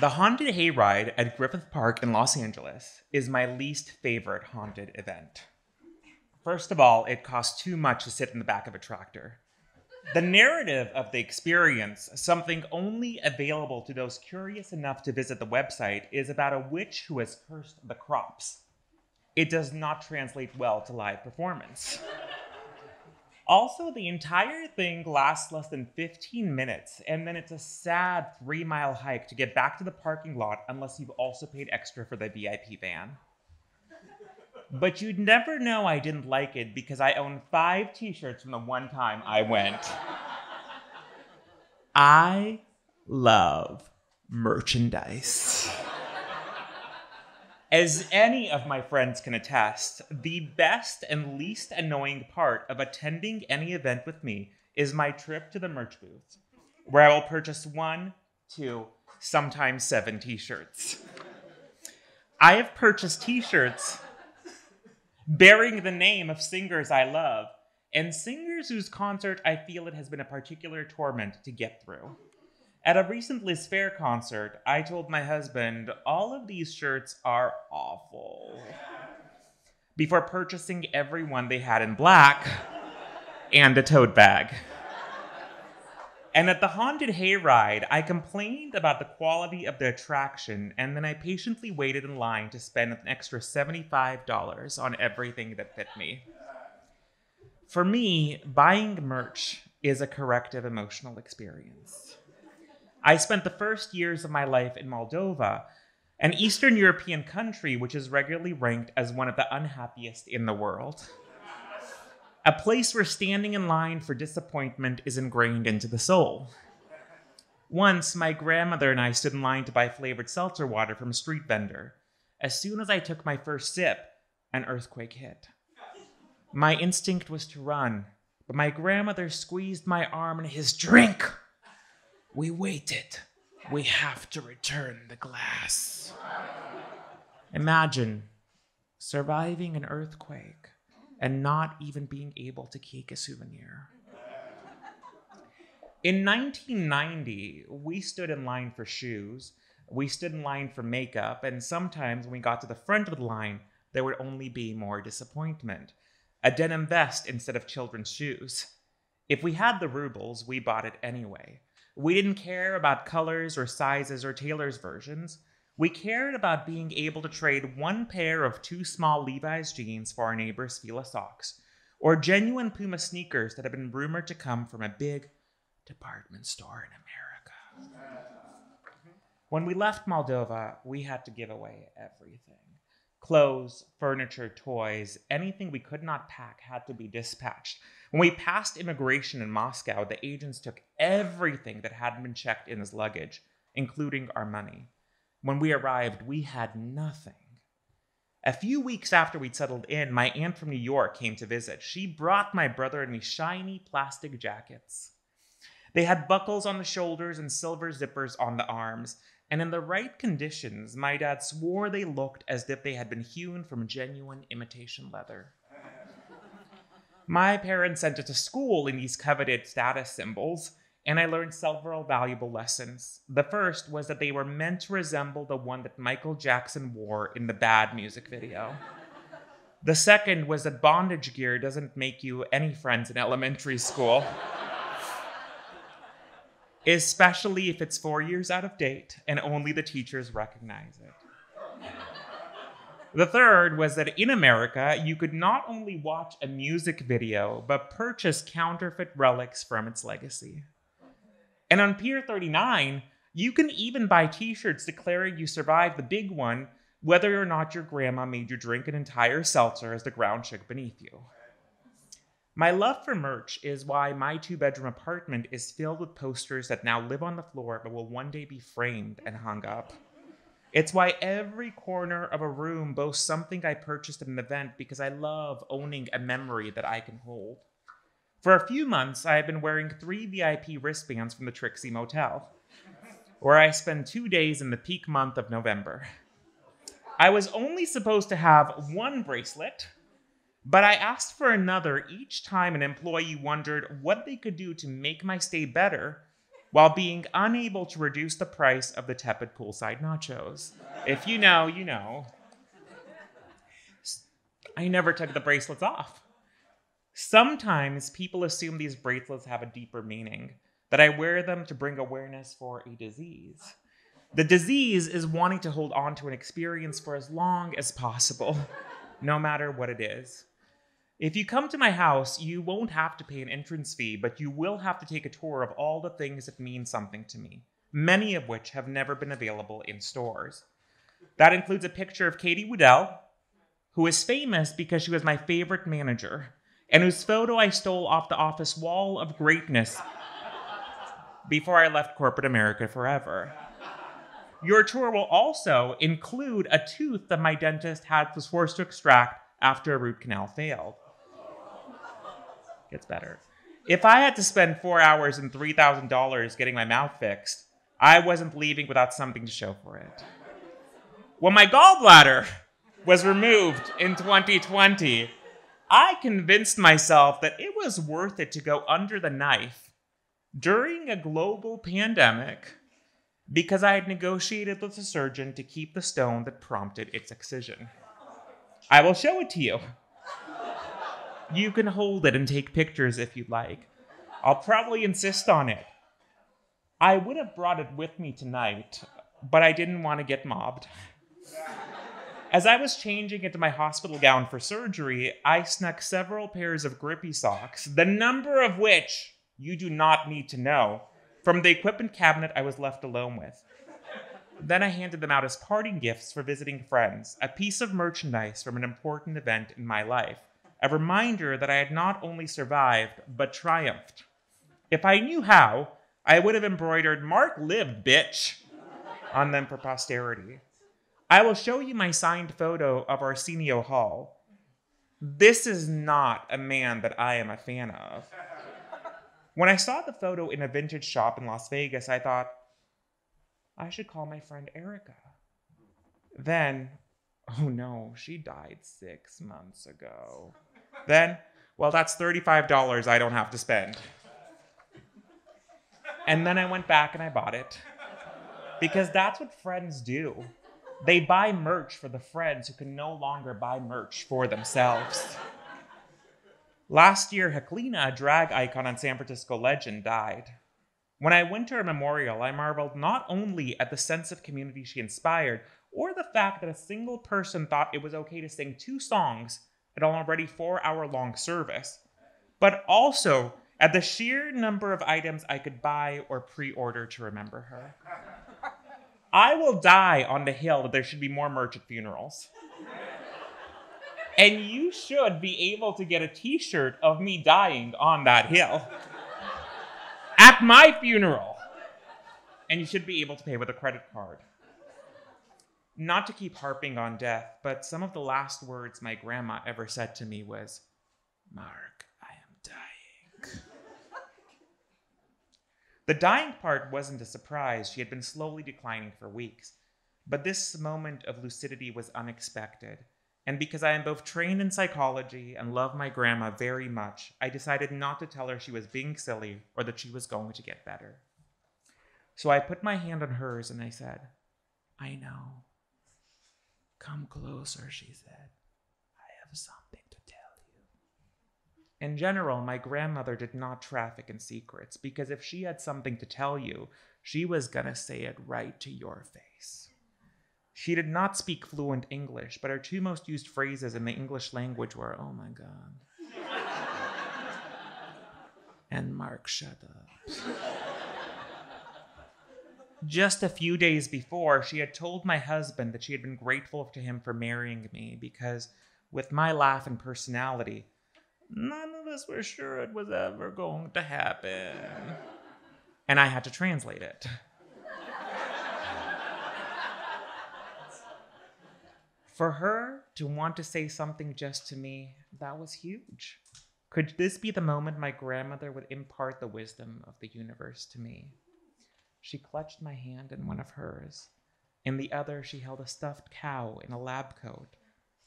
The haunted hayride at Griffith Park in Los Angeles is my least favorite haunted event. First of all, it costs too much to sit in the back of a tractor. The narrative of the experience, something only available to those curious enough to visit the website, is about a witch who has cursed the crops. It does not translate well to live performance. Also, the entire thing lasts less than 15 minutes, and then it's a sad three mile hike to get back to the parking lot unless you've also paid extra for the VIP van. But you'd never know I didn't like it because I own five t shirts from the one time I went. I love merchandise. As any of my friends can attest, the best and least annoying part of attending any event with me is my trip to the merch booth, where I will purchase one, two, sometimes seven t shirts. I have purchased t shirts bearing the name of singers I love and singers whose concert I feel it has been a particular torment to get through. At a recent Liz Phair concert, I told my husband, all of these shirts are awful. Before purchasing every one they had in black and a tote bag. And at the haunted hayride, I complained about the quality of the attraction, and then I patiently waited in line to spend an extra $75 on everything that fit me. For me, buying merch is a corrective emotional experience. I spent the first years of my life in Moldova, an Eastern European country which is regularly ranked as one of the unhappiest in the world. A place where standing in line for disappointment is ingrained into the soul. Once, my grandmother and I stood in line to buy flavored seltzer water from a street vendor. As soon as I took my first sip, an earthquake hit. My instinct was to run, but my grandmother squeezed my arm and his drink. We waited. We have to return the glass. Imagine surviving an earthquake and not even being able to cake a souvenir. In 1990, we stood in line for shoes, we stood in line for makeup, and sometimes when we got to the front of the line, there would only be more disappointment. A denim vest instead of children's shoes. If we had the rubles, we bought it anyway. We didn't care about colors or sizes or tailor's versions. We cared about being able to trade one pair of two small Levi's jeans for our neighbor's Fila socks, or genuine Puma sneakers that had been rumored to come from a big department store in America. When we left Moldova, we had to give away everything clothes, furniture, toys, anything we could not pack had to be dispatched. When we passed immigration in Moscow, the agents took everything that hadn't been checked in his luggage, including our money. When we arrived, we had nothing. A few weeks after we'd settled in, my aunt from New York came to visit. She brought my brother and me shiny plastic jackets. They had buckles on the shoulders and silver zippers on the arms, and in the right conditions, my dad swore they looked as if they had been hewn from genuine imitation leather. My parents sent us to school in these coveted status symbols, and I learned several valuable lessons. The first was that they were meant to resemble the one that Michael Jackson wore in the bad music video. The second was that bondage gear doesn't make you any friends in elementary school especially if it's four years out of date and only the teachers recognize it. The third was that in America, you could not only watch a music video, but purchase counterfeit relics from its legacy. And on Pier 39, you can even buy t shirts declaring you survived the big one, whether or not your grandma made you drink an entire seltzer as the ground shook beneath you. My love for merch is why my two bedroom apartment is filled with posters that now live on the floor but will one day be framed and hung up. It's why every corner of a room boasts something I purchased at an event because I love owning a memory that I can hold. For a few months, I have been wearing three VIP wristbands from the Trixie Motel, where I spend two days in the peak month of November. I was only supposed to have one bracelet but I asked for another each time an employee wondered what they could do to make my stay better, while being unable to reduce the price of the tepid poolside nachos. If you know, you know. I never took the bracelets off. Sometimes people assume these bracelets have a deeper meaning, that I wear them to bring awareness for a disease. The disease is wanting to hold on to an experience for as long as possible, no matter what it is. If you come to my house, you won't have to pay an entrance fee, but you will have to take a tour of all the things that mean something to me, many of which have never been available in stores. That includes a picture of Katie Woodell, who is famous because she was my favorite manager, and whose photo I stole off the office wall of greatness before I left corporate America forever. Your tour will also include a tooth that my dentist had was forced to extract after a root canal failed gets better. If I had to spend four hours and $3,000 getting my mouth fixed, I wasn't leaving without something to show for it. When my gallbladder was removed in 2020, I convinced myself that it was worth it to go under the knife during a global pandemic because I had negotiated with the surgeon to keep the stone that prompted its excision. I will show it to you. You can hold it and take pictures if you'd like. I'll probably insist on it. I would have brought it with me tonight, but I didn't want to get mobbed. As I was changing into my hospital gown for surgery, I snuck several pairs of grippy socks, the number of which you do not need to know, from the equipment cabinet I was left alone with. Then I handed them out as parting gifts for visiting friends, a piece of merchandise from an important event in my life a reminder that I had not only survived, but triumphed. If I knew how, I would have embroidered Mark lived, bitch, on them for posterity. I will show you my signed photo of Arsenio Hall. This is not a man that I am a fan of. When I saw the photo in a vintage shop in Las Vegas, I thought, I should call my friend Erica. Then, oh no, she died six months ago. Then, well, that's $35 I don't have to spend. And then I went back and I bought it. Because that's what friends do. They buy merch for the friends who can no longer buy merch for themselves. Last year, Heklina, a drag icon and San Francisco legend, died. When I went to her memorial, I marveled not only at the sense of community she inspired, or the fact that a single person thought it was okay to sing two songs at an already four hour long service, but also at the sheer number of items I could buy or pre order to remember her. I will die on the hill that there should be more merch at funerals. And you should be able to get a t shirt of me dying on that hill at my funeral. And you should be able to pay with a credit card not to keep harping on death, but some of the last words my grandma ever said to me was, Mark, I am dying. the dying part wasn't a surprise. She had been slowly declining for weeks. But this moment of lucidity was unexpected. And because I am both trained in psychology and love my grandma very much, I decided not to tell her she was being silly or that she was going to get better. So I put my hand on hers and I said, I know. Come closer, she said. I have something to tell you. In general, my grandmother did not traffic in secrets because if she had something to tell you, she was gonna say it right to your face. She did not speak fluent English, but her two most used phrases in the English language were, oh my God. and Mark, shut up. Just a few days before, she had told my husband that she had been grateful to him for marrying me because, with my laugh and personality, none of us were sure it was ever going to happen. And I had to translate it. For her to want to say something just to me, that was huge. Could this be the moment my grandmother would impart the wisdom of the universe to me? She clutched my hand in one of hers. In the other, she held a stuffed cow in a lab coat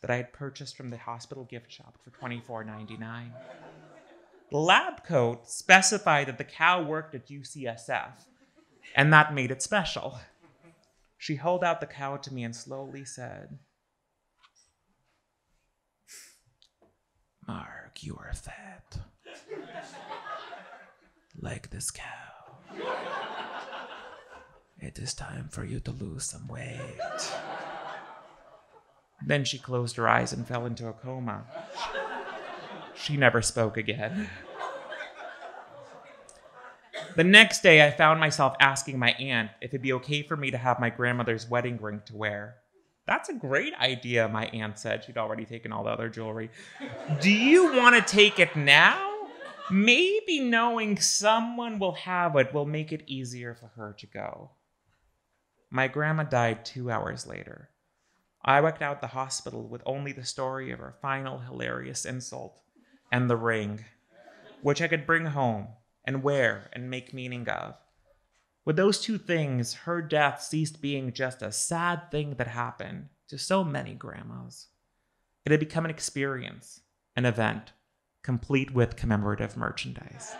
that I had purchased from the hospital gift shop for $24.99. The lab coat specified that the cow worked at UCSF, and that made it special. She held out the cow to me and slowly said, Mark, you are fat. like this cow. It is time for you to lose some weight. Then she closed her eyes and fell into a coma. She never spoke again. The next day, I found myself asking my aunt if it'd be okay for me to have my grandmother's wedding ring to wear. That's a great idea, my aunt said. She'd already taken all the other jewelry. Do you want to take it now? Maybe knowing someone will have it will make it easier for her to go. My grandma died two hours later. I walked out the hospital with only the story of her final hilarious insult and the ring, which I could bring home and wear and make meaning of. With those two things, her death ceased being just a sad thing that happened to so many grandmas. It had become an experience, an event, complete with commemorative merchandise.